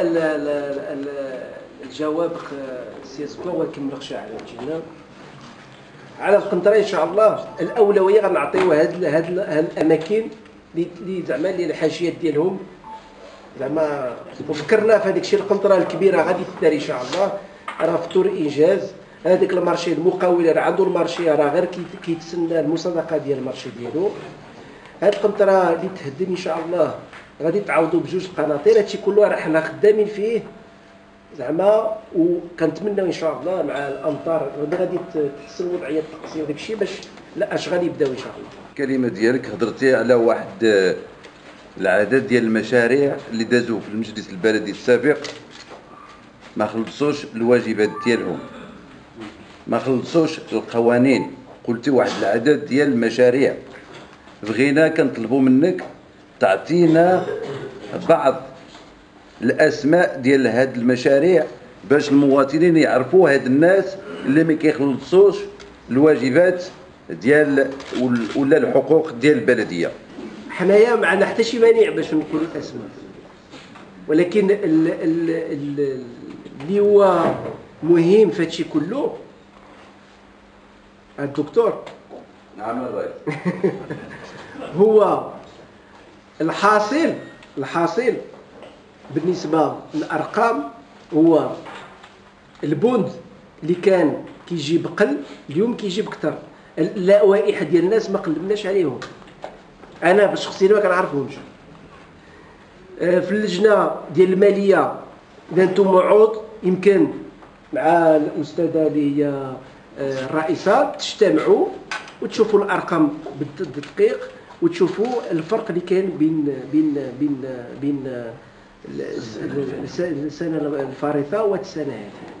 ال- ال- ال- الجواب سي أسبوع ولكن ما على وجهنا على القنطرة إن شاء الله الأولوية غنعطيو هاد هاد الأماكن اللي زعما اللي الحاشيات ديالهم. زعما وفكرنا في هذاك الشيء القنطرة الكبيرة غادي تدار إن شاء الله. راه في طور إنجاز. هذاك ال marché المقاول راه عنده ال marché راه غير كيت- كيتسنى المصادقة ديال ال marché ديالو. هاد القنطرة اللي تهدم إن شاء الله. غادي تعوضوا بجوج قناطير. هادشي كله راه حنا خدامين فيه. زعما وكنتمناو إن شاء الله مع الأمطار. غادي غادي تحسن وضعيه التقسيم وداك الشيء باش الاشغال يبداو إن شاء الله. الكلمة ديالك هضرتي على واحد آه، العدد ديال المشاريع اللي دازوا في المجلس البلدي السابق. ما خلصوش الواجبات ديالهم. ما خلصوش القوانين. قلتي واحد العدد ديال المشاريع. بغينا كنطلبوا منك تعطينا بعض الأسماء ديال هاد المشاريع باش المواطنين يعرفوا هاد الناس اللي ما كيخلصوش الواجبات ديال ولا الحقوق ديال البلدية. حنايا ما عندنا حتى شي مانع باش نقولوا الأسماء. ولكن ال- ال- ال- اللي هو مهم في هادشي كله الدكتور. نعم الرئيس هو الحاصل الحاصل بالنسبة للأرقام هو البوند اللي كان كيجيب قل اليوم كيجيب أكثر اللوائح ديال الناس ما قلبناش عليهم. أنا شخصيا ما كنعرفهمش. آه، في اللجنة ديال المالية إذا أنتم موعود يمكن مع الأستاذة اللي هي آه، الرئيسة تجتمعوا وتشوفوا الأرقام بالتدقيق وتشوفوا الفرق اللي كاين بين بين بين بين الس- الس- السنة الفارطة والسنة هذه.